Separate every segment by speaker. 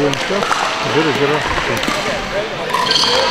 Speaker 1: будем сейчас
Speaker 2: 0,06.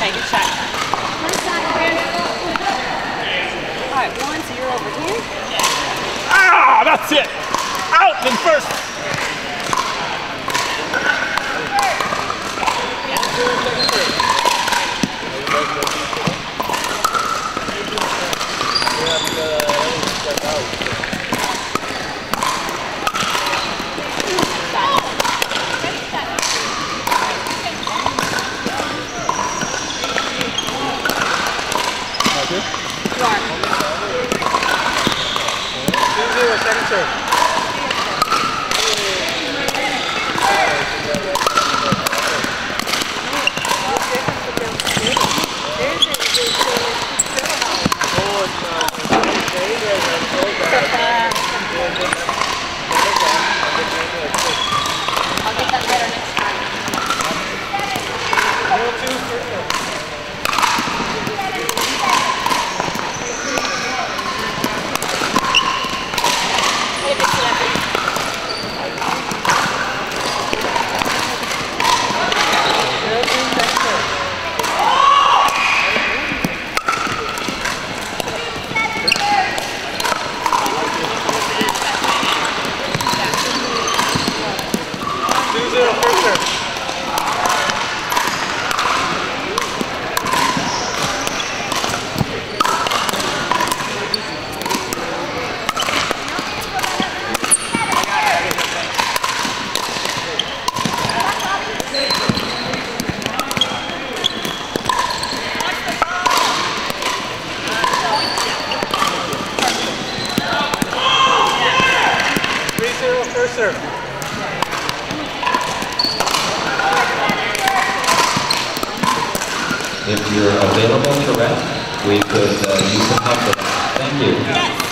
Speaker 3: Okay, good shot. All right, one, so you're over here.
Speaker 2: Ah, that's it. Out and first.
Speaker 3: Yeah. Xin thưa. we could uh, use some help with. Thank you.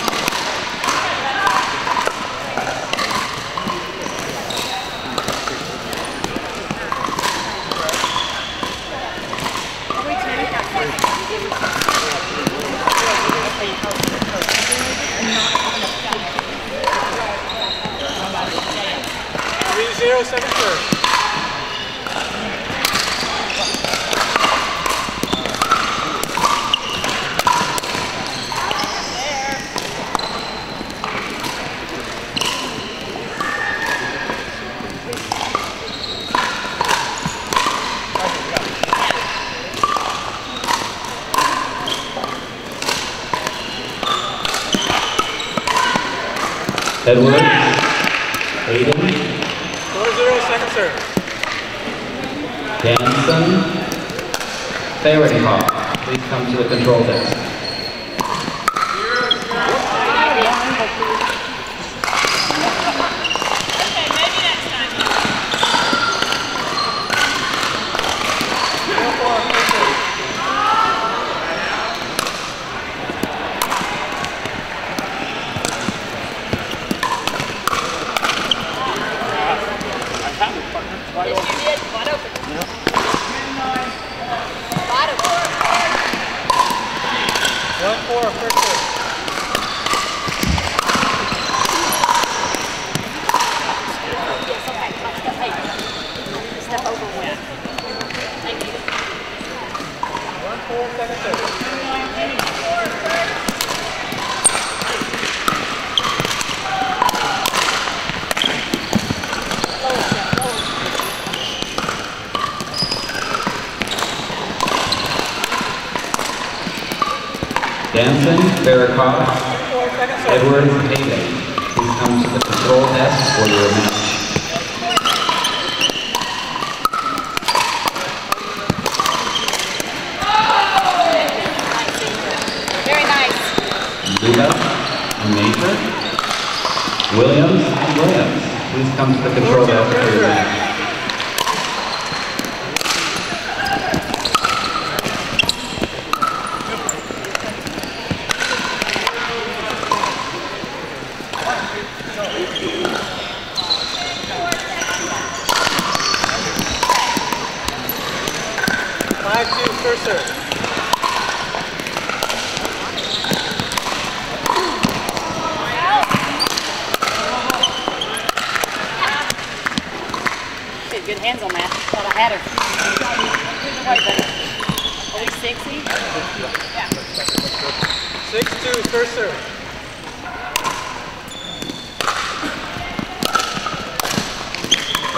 Speaker 2: Farrakhan.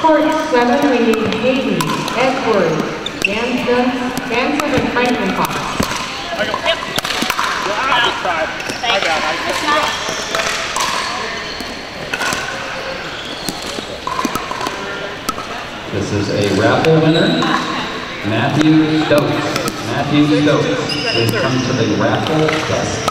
Speaker 4: Court 7, we need Hayden, Edward, Danson, Danson and Franklin Fox.
Speaker 3: This is a raffle winner, Matthew Stokes. Matthew Stokes. Please come to the raffle desk.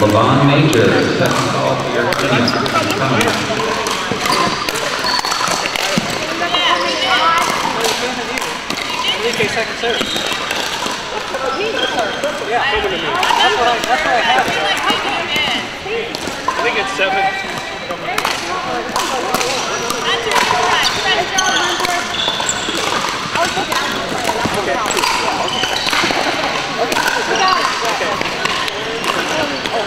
Speaker 2: Levon Major, second call for your team. Coming.
Speaker 5: At least a second serve. Yeah, that's what I, that's what I have.
Speaker 4: I think it's seven.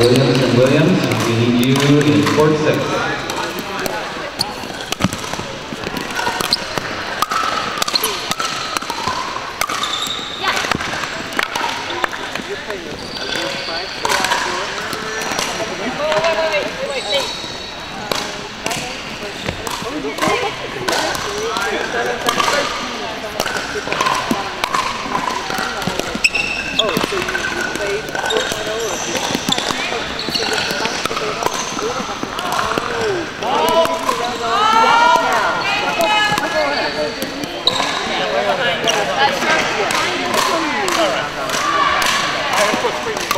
Speaker 2: Williams and Williams, we need you in court six.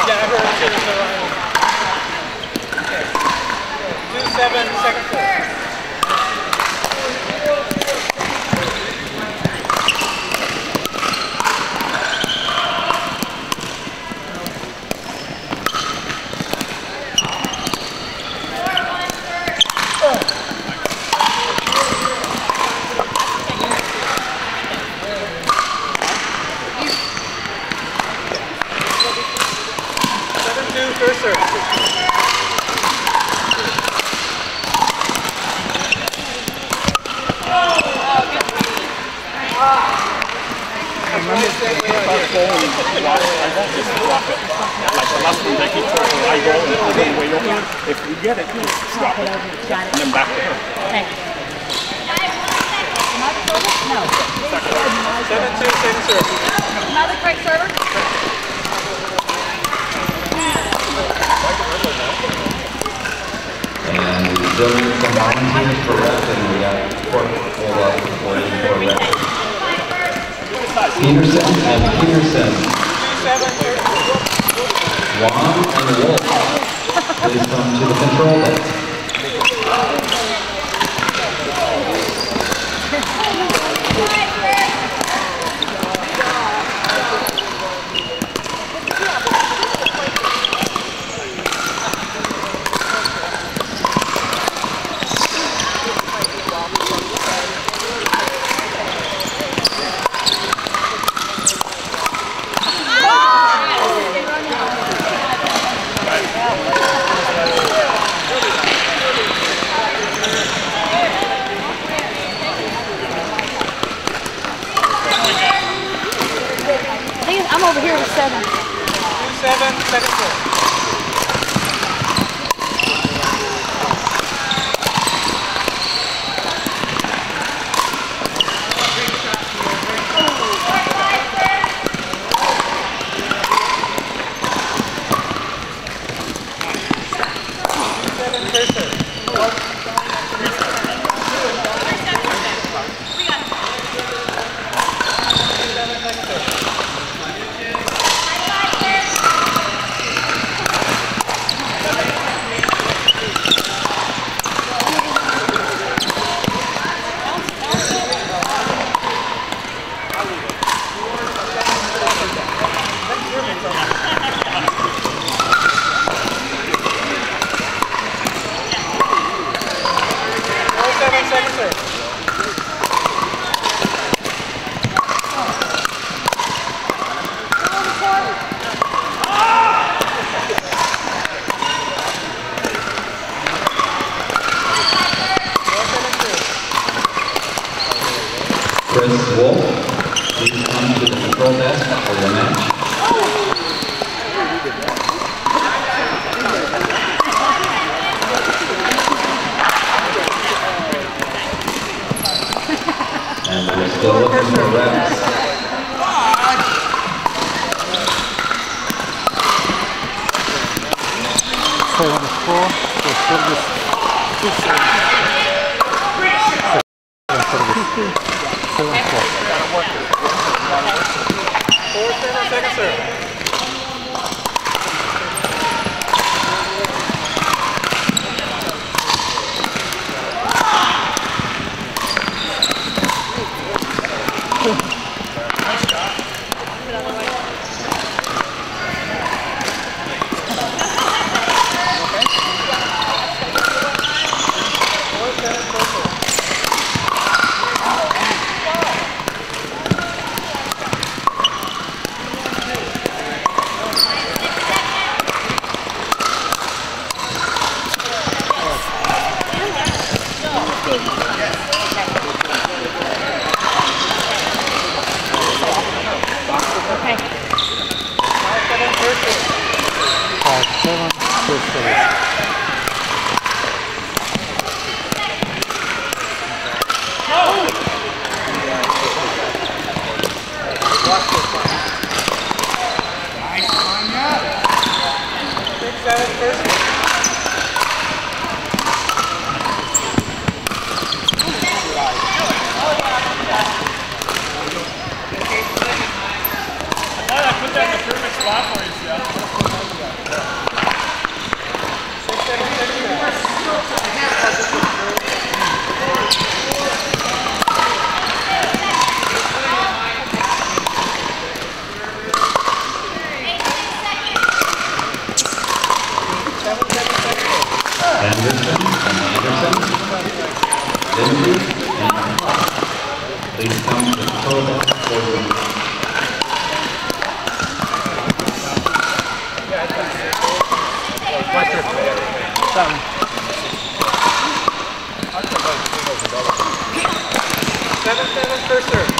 Speaker 5: Yeah, I heard two, so I. Okay. Two, seven, second serve. Seven, two, first serve.
Speaker 4: Like the last one, Go way up. If you get it, you stop it. And then back there.
Speaker 5: Serve.
Speaker 3: Another great server?
Speaker 2: And need some volunteers for rep, and we got court full up for you for. Peterson and Peterson. Juan and Wolf, please come to the control desk.
Speaker 3: Seven,
Speaker 5: Seven
Speaker 2: seven first, sir.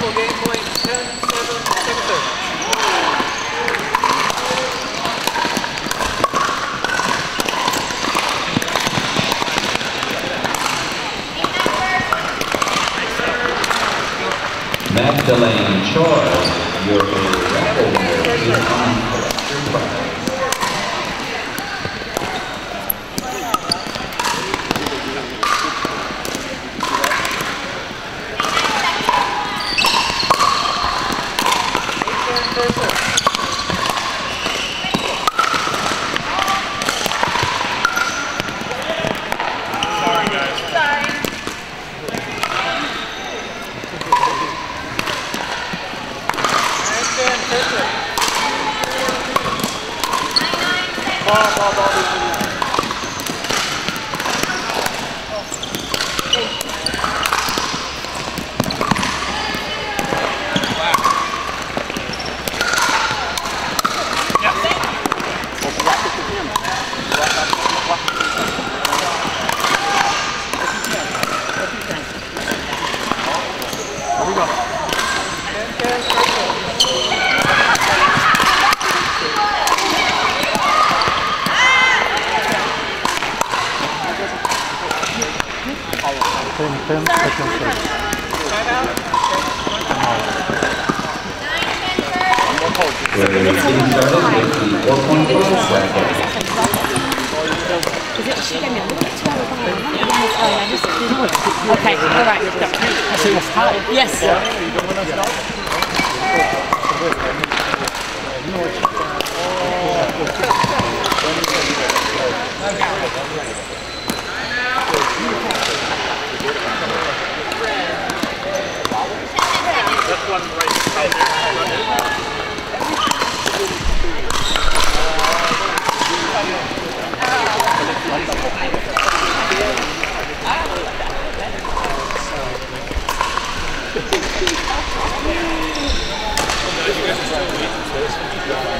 Speaker 2: Couple game point 10, 7, 7 Magdalene your raffle winner
Speaker 3: Okay, all right. Yes.
Speaker 6: That's
Speaker 2: one
Speaker 7: you guys are trying to
Speaker 2: eat this.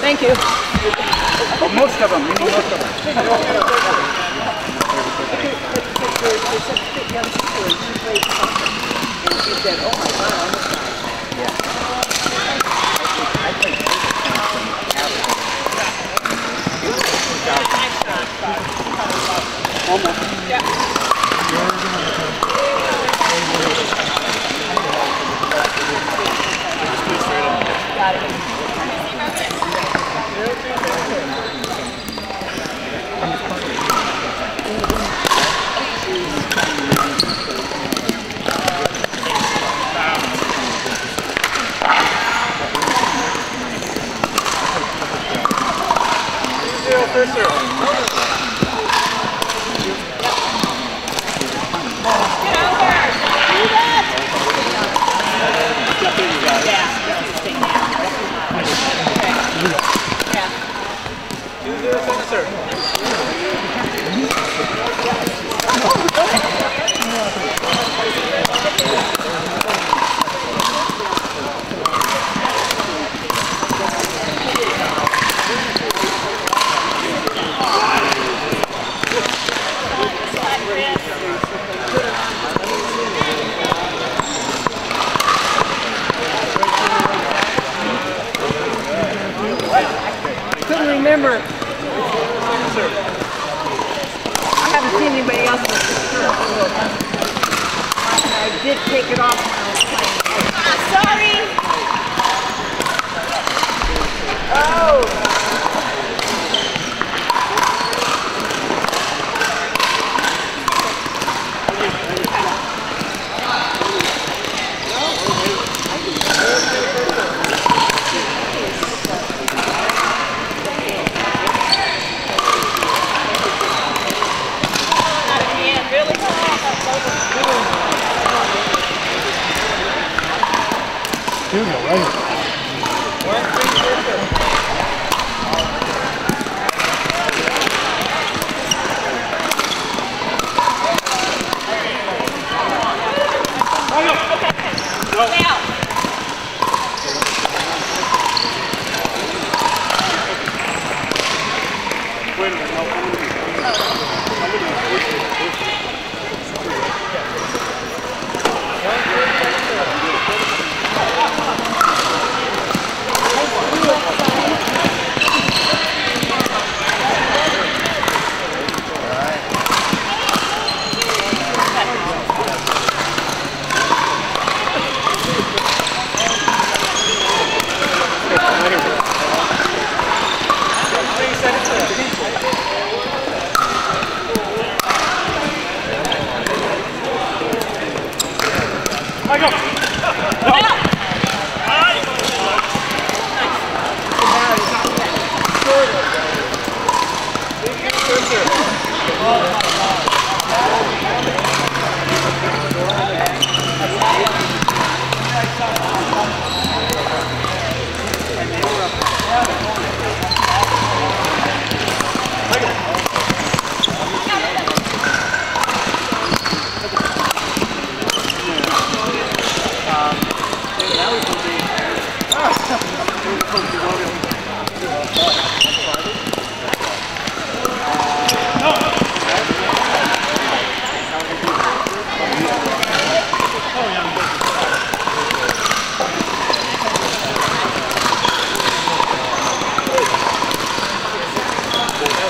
Speaker 2: Thank you.
Speaker 3: Most of them. You need most of them young people and she played soccer. And she said, oh
Speaker 5: my God, I'm
Speaker 3: a soccer. Yeah.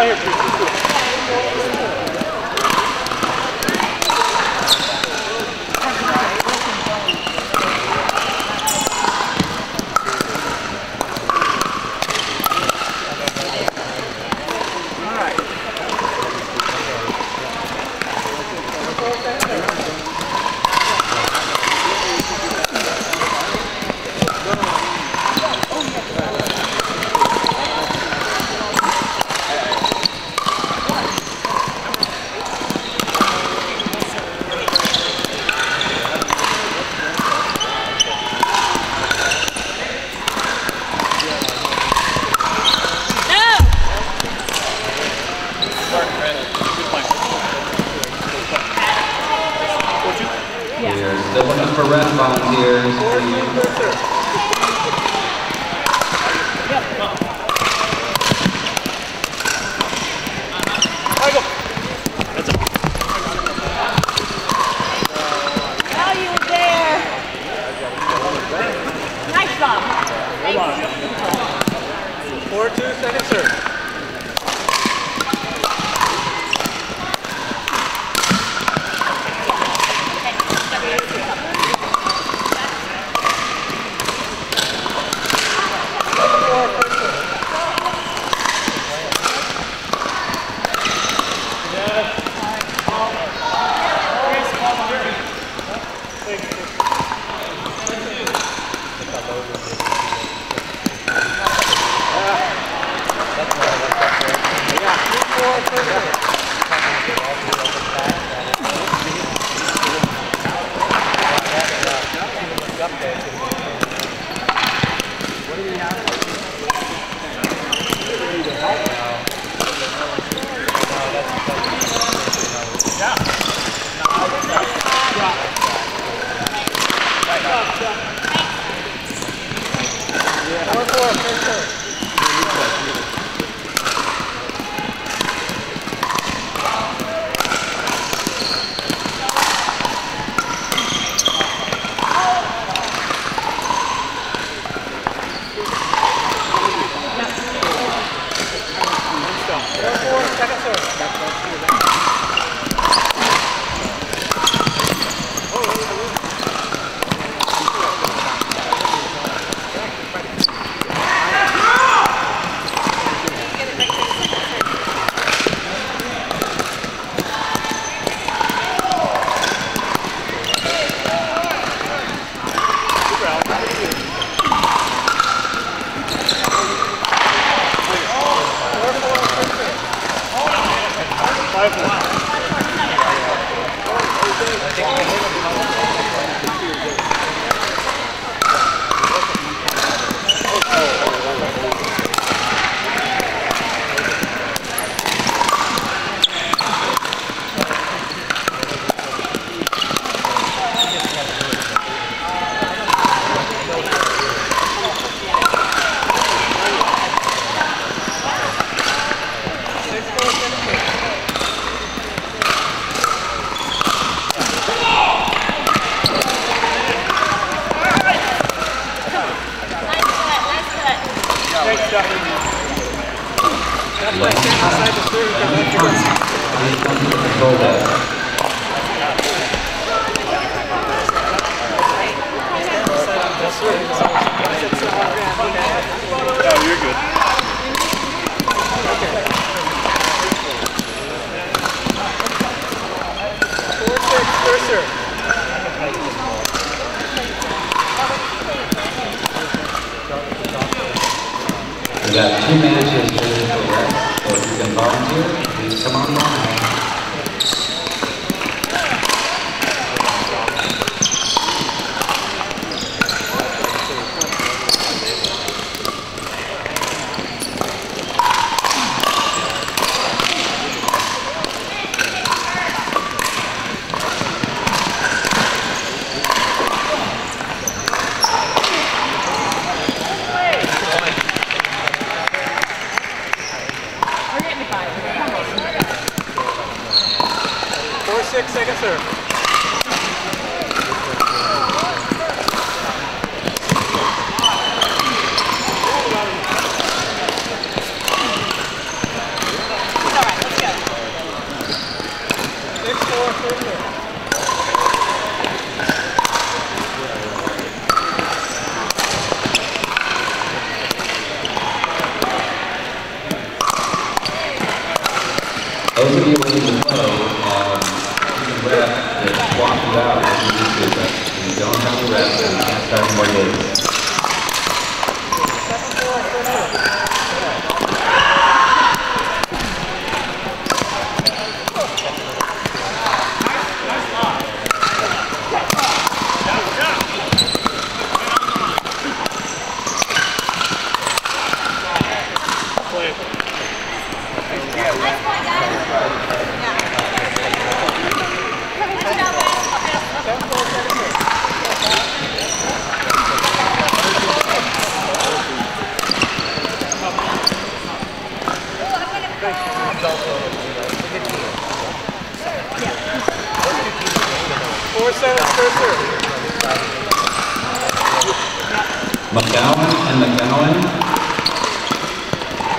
Speaker 3: player,
Speaker 2: please.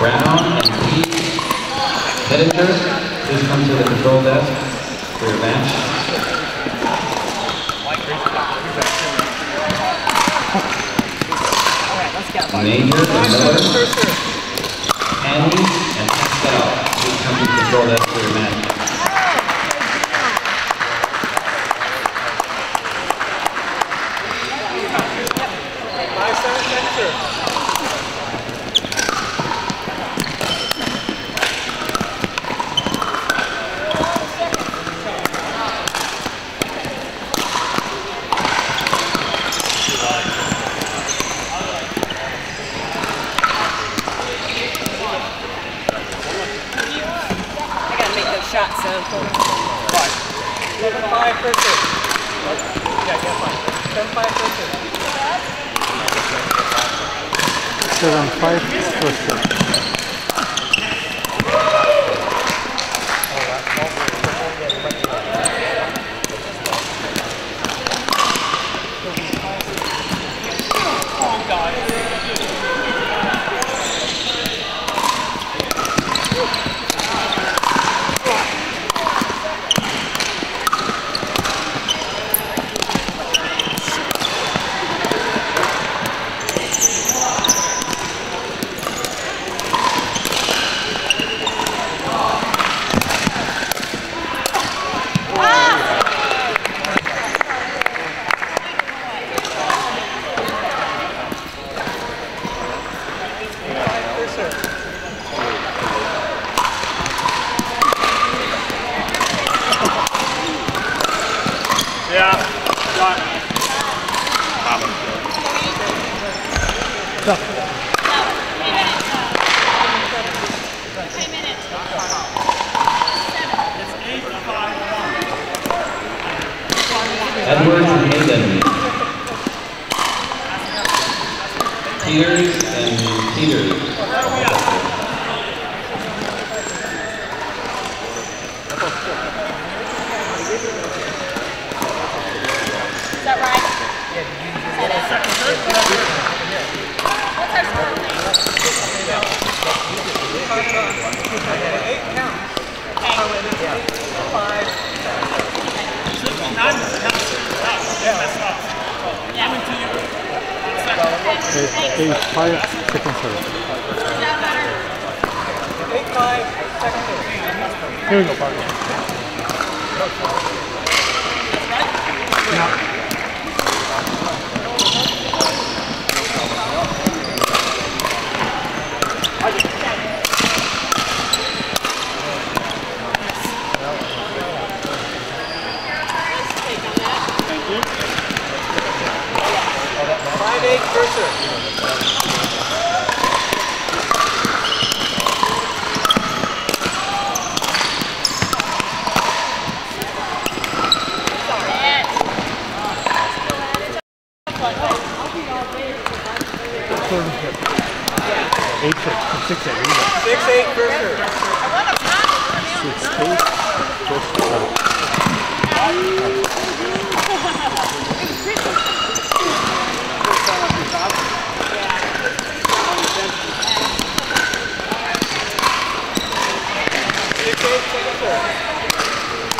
Speaker 2: Brown and Pete, Pettinger, please come to the control desk for your match. Major and Miller, Annie and Pascal, please come to the control desk for your match.
Speaker 8: Eight six, six eight.
Speaker 5: Six eight for sure.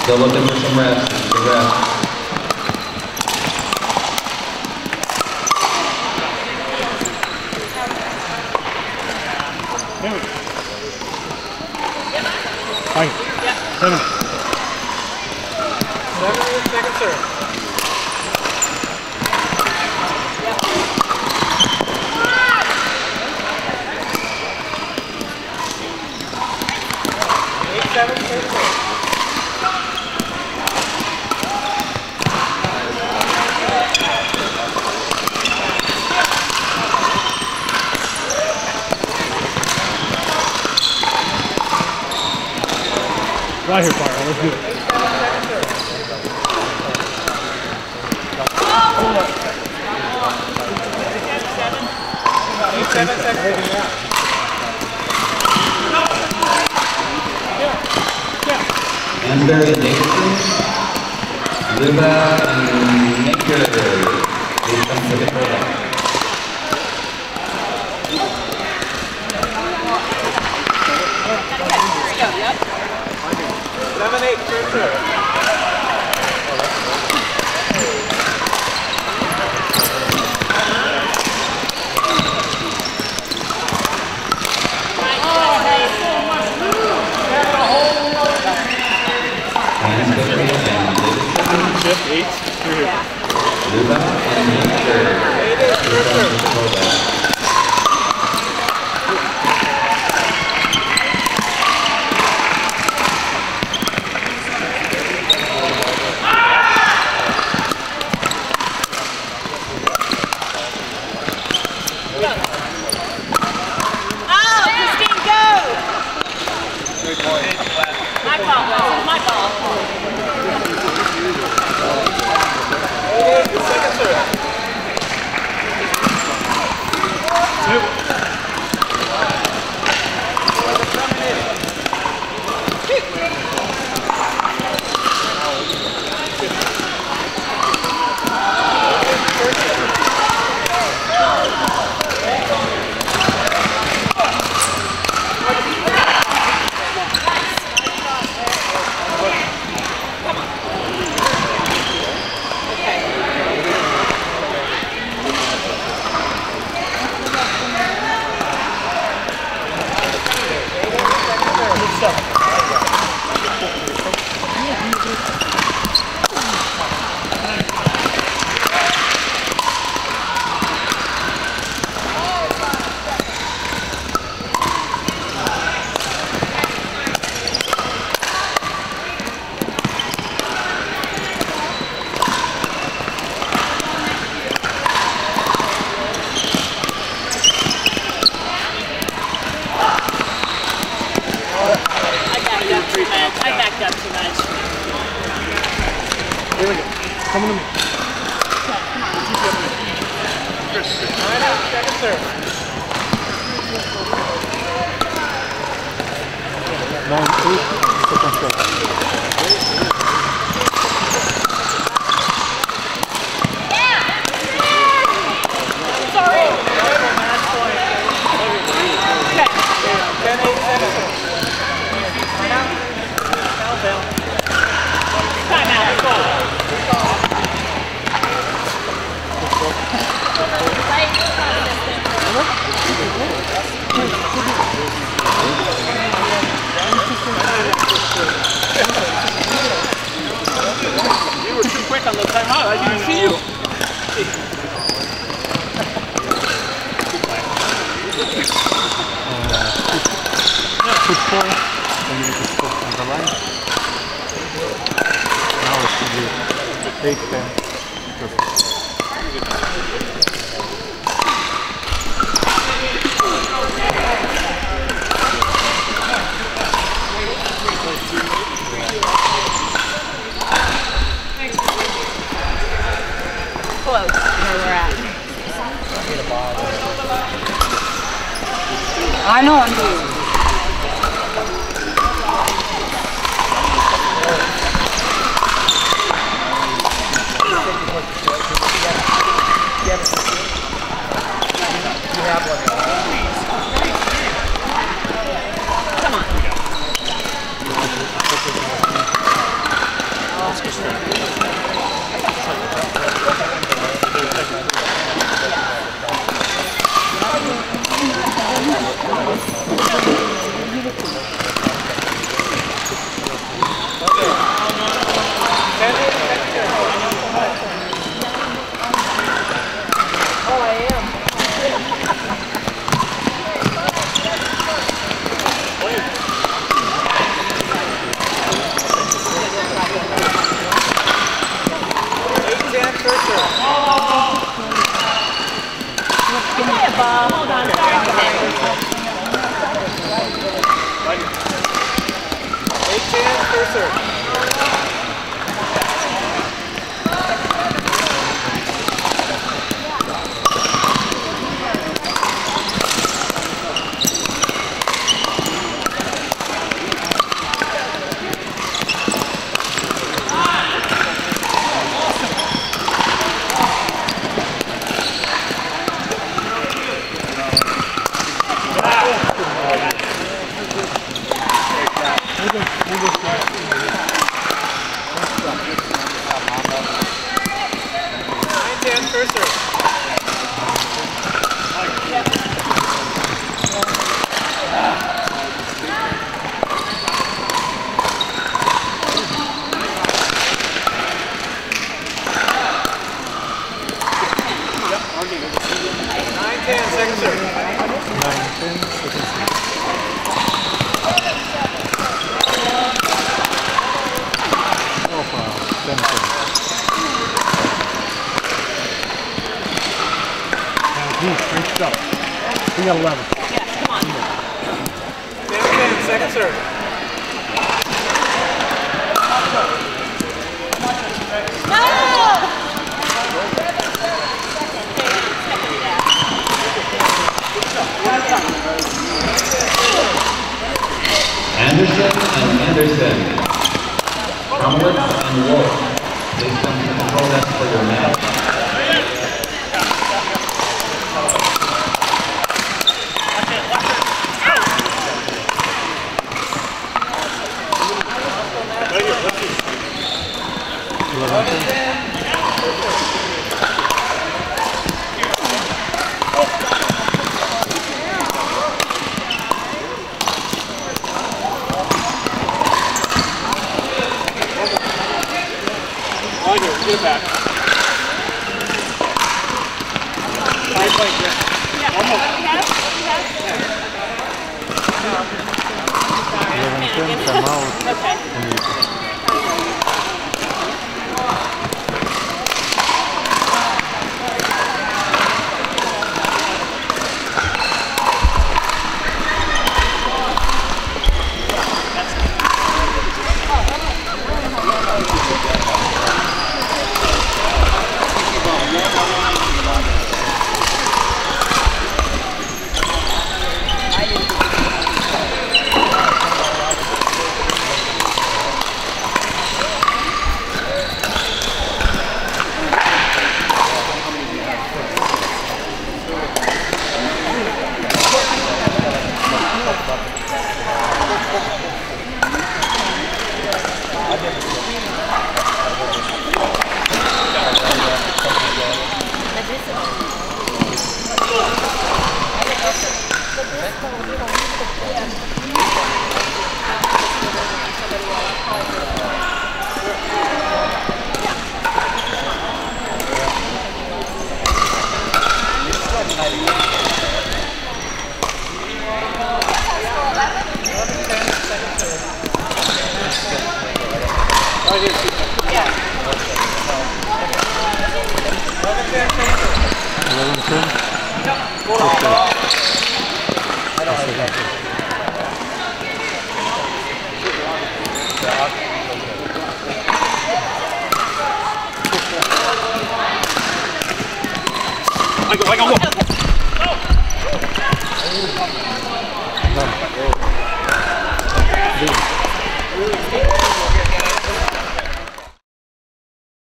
Speaker 2: They're looking for some rest. The
Speaker 4: rest.